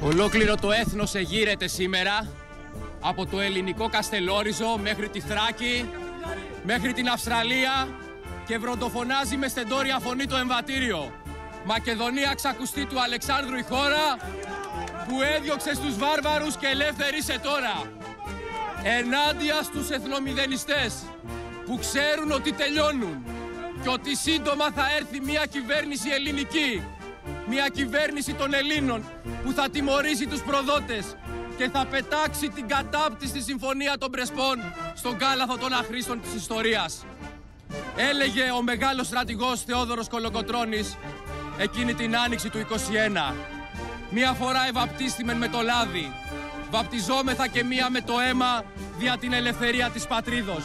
Ολόκληρο το έθνος εγείρεται σήμερα από το ελληνικό Καστελόριζο μέχρι τη Θράκη, μέχρι την Αυστραλία και βροντοφωνάζει με στεντόρια φωνή το εμβατήριο. Μακεδονία ξακουστή του Αλεξάνδρου η χώρα που έδιωξε στους βάρβαρους και ελεύθερισε τώρα. Ενάντια στους εθνομηδενιστές που ξέρουν ότι τελειώνουν και ότι σύντομα θα έρθει μια κυβέρνηση ελληνική μια κυβέρνηση των Ελλήνων που θα τιμωρήσει τους προδότες και θα πετάξει την κατάπτυστη συμφωνία των Πρεσπών στον κάλαθο των αχρήστων της ιστορίας. Έλεγε ο μεγάλος στρατηγός Θεόδωρος Κολοκοτρώνης εκείνη την άνοιξη του 21. Μία φορά ευαπτίστημεν με το λάδι, βαπτιζόμεθα και μία με το αίμα δια την ελευθερία της πατρίδος.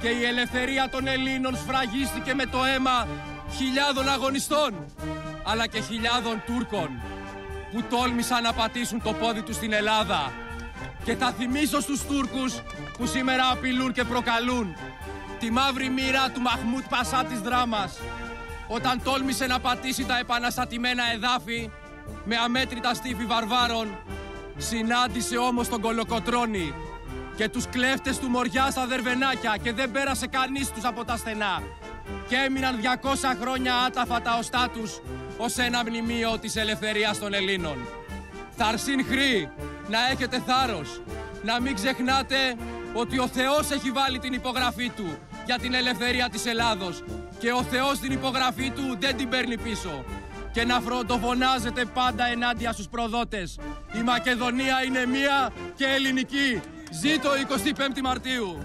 Και η ελευθερία των Ελλήνων σφραγίστηκε με το αίμα χιλιάδων αγωνιστών αλλά και χιλιάδων Τούρκων που τόλμησαν να πατήσουν το πόδι τους στην Ελλάδα. Και θα θυμίσω στους Τούρκους που σήμερα απειλούν και προκαλούν τη μαύρη μοίρα του Μαχμούτ Πασά της δράμας όταν τόλμησε να πατήσει τα επαναστατημένα εδάφη με αμέτρητα στήφη βαρβάρων συνάντησε όμως τον Κολοκοτρώνη και τους κλέφτες του Μοριά στα Δερβενάκια και δεν πέρασε κανείς τους από τα στενά και έμειναν 200 χρόνια άταφα τα οστά τους ως ένα μνημείο της ελευθερίας των Ελλήνων. Θαρσίν χρή, να έχετε θάρρος, να μην ξεχνάτε ότι ο Θεός έχει βάλει την υπογραφή του για την ελευθερία της Ελλάδος και ο Θεός την υπογραφή του δεν την παίρνει πίσω. Και να φροντοφωνάζετε πάντα ενάντια στους προδότες. Η Μακεδονία είναι μία και ελληνική. Ζήτω 25 Μαρτίου.